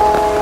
you.